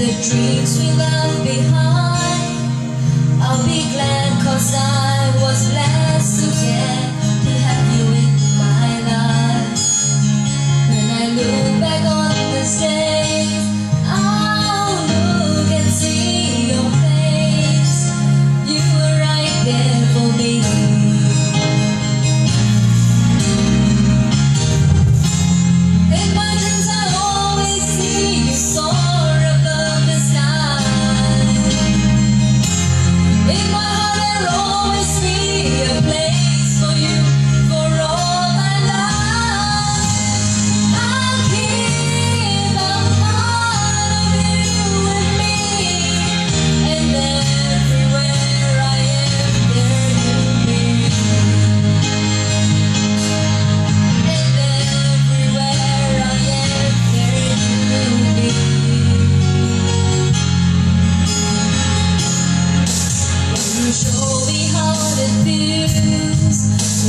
the dreams we left behind. I'll be glad cause I was blessed to get to have you in my life. When I look back on this days, I'll look and see your face. You were right there for me.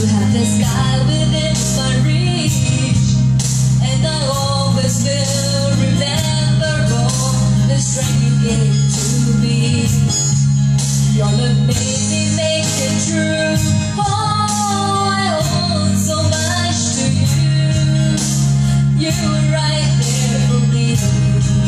Have the sky within my reach, and I always will remember all the strength you gave to me. Your love made me make it true. Oh, I owe so much to you. You were right there for me.